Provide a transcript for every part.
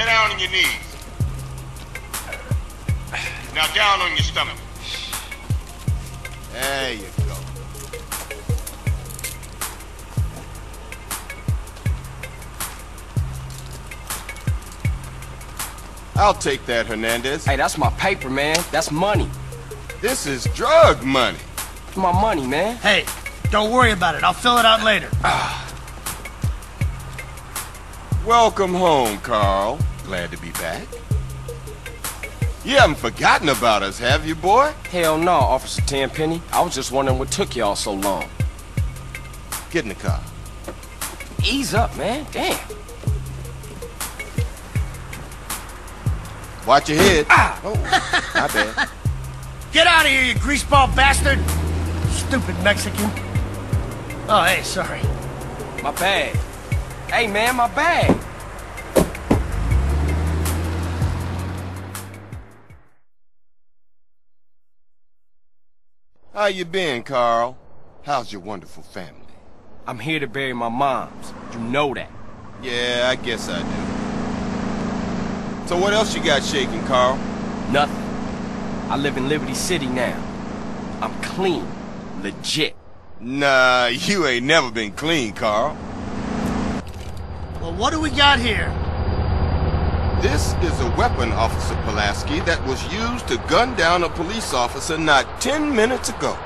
Get down on your knees. Now down on your stomach. There you go. I'll take that, Hernandez. Hey, that's my paper, man. That's money. This is drug money. My money, man. Hey, don't worry about it. I'll fill it out later. Ah. Welcome home, Carl. Glad to be back. You haven't forgotten about us, have you, boy? Hell no, Officer Tenpenny. I was just wondering what took y'all so long. Get in the car. Ease up, man. Damn. Watch your head. Ah! Oh, my bad. Get out of here, you greaseball bastard! Stupid Mexican. Oh, hey, sorry. My bag. Hey, man, my bag. How you been, Carl? How's your wonderful family? I'm here to bury my moms. You know that. Yeah, I guess I do. So what else you got shaking, Carl? Nothing. I live in Liberty City now. I'm clean. Legit. Nah, you ain't never been clean, Carl. Well, what do we got here? This is a weapon, Officer Pulaski, that was used to gun down a police officer not ten minutes ago.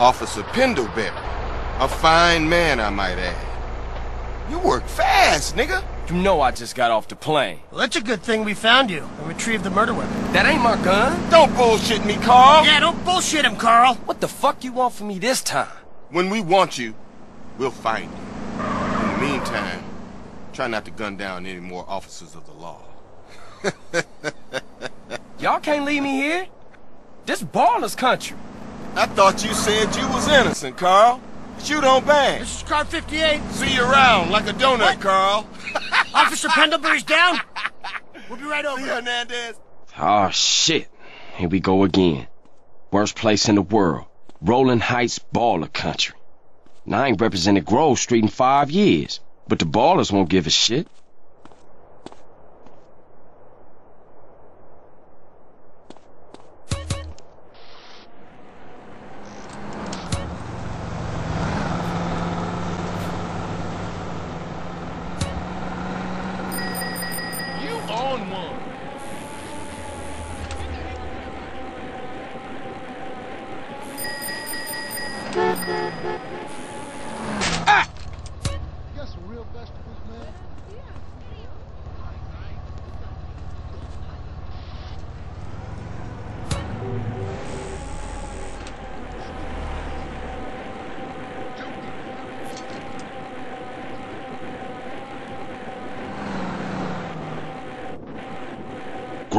Officer Pendleberry. A fine man, I might add. You work fast, nigga. You know I just got off the plane. Well, that's a good thing we found you and retrieved the murder weapon. That ain't my gun. Don't bullshit me, Carl. Yeah, don't bullshit him, Carl. What the fuck you want from me this time? When we want you, we'll find you. In the meantime, try not to gun down any more officers of the law. Y'all can't leave me here. This Ballas country. I thought you said you was innocent, Carl. But you don't bang. This is car 58. See you around like a donut, What? Carl. Officer Pendlebury's down. We'll be right See over. Hernandez. Oh, ah, shit. Here we go again. Worst place in the world. Rolling Heights baller country. Now, I ain't represented Grove Street in five years, but the Ballas won't give a shit.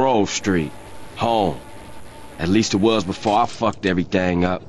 Grove Street. Home. At least it was before I fucked everything up.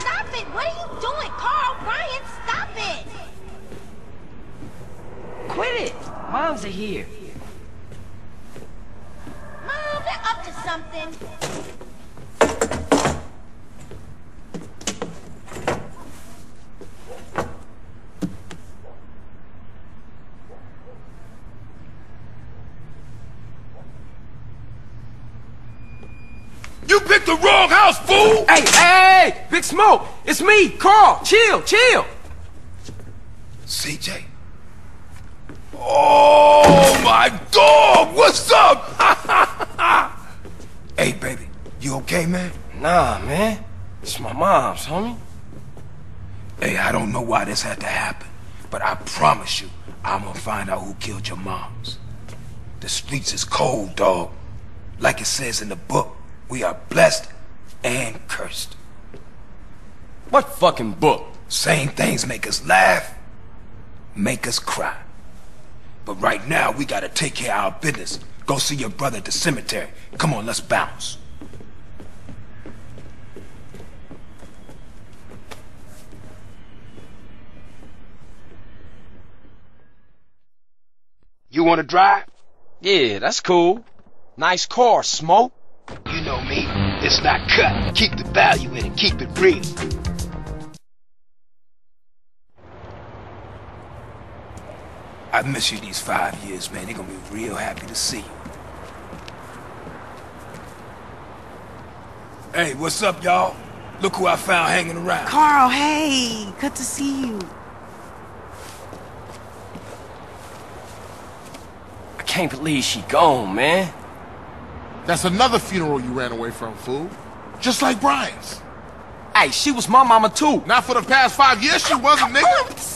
Stop it! What are you doing? Carl, Brian, stop it! Quit it! Moms are here. Mom, they're up to something. You picked the wrong house, fool! Hey, hey, hey! Big Smoke! It's me, Carl! Chill, chill! CJ. Oh, my dog! What's up? hey, baby. You okay, man? Nah, man. It's my mom's, homie. Hey, I don't know why this had to happen, but I promise you, I'm gonna find out who killed your moms. The streets is cold, dog. Like it says in the book, we are blessed and cursed. What fucking book? Same things make us laugh, make us cry. But right now, we gotta take care of our business. Go see your brother at the cemetery. Come on, let's bounce. You wanna drive? Yeah, that's cool. Nice car, Smoke. You know me. It's not cut. Keep the value in it. Keep it real. I've missed you these five years, man. They're gonna be real happy to see you. Hey, what's up, y'all? Look who I found hanging around. Carl, hey, good to see you. I can't believe she gone, man. That's another funeral you ran away from, fool. Just like Brian's. Hey, she was my mama too. Not for the past five years she wasn't, nigga.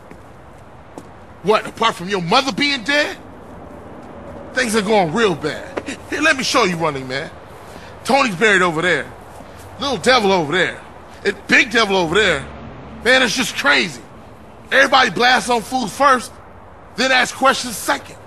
What, apart from your mother being dead? Things are going real bad. Here, let me show you running, man. Tony's buried over there. Little devil over there. Big devil over there. Man, it's just crazy. Everybody blasts on food first, then ask questions second.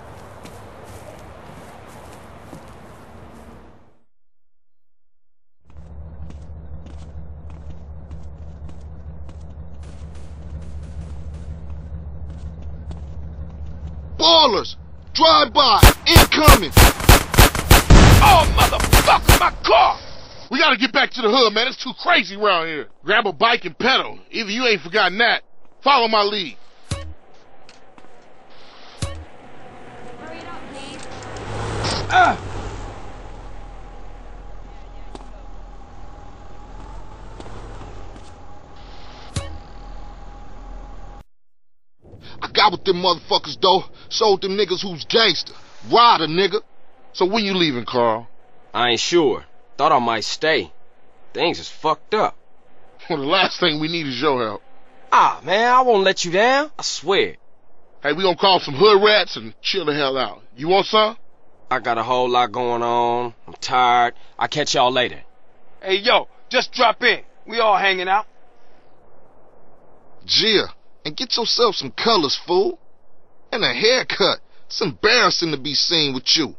Ballas! Drive by! Incoming! Oh, motherfucker, my car! We gotta get back to the hood, man. It's too crazy around here. Grab a bike and pedal. Either you ain't forgotten that. Follow my lead. I got with them motherfuckers, though. Sold them niggas who's gangster. Rider, nigga. So when you leaving, Carl? I ain't sure. Thought I might stay. Things is fucked up. Well, the last thing we need is your help. Ah, man, I won't let you down. I swear. Hey, we gonna call some hood rats and chill the hell out. You want some? I got a whole lot going on. I'm tired. I'll catch y'all later. Hey, yo, just drop in. We all hanging out. CJ, and get yourself some colors, fool. And a haircut. It's embarrassing to be seen with you.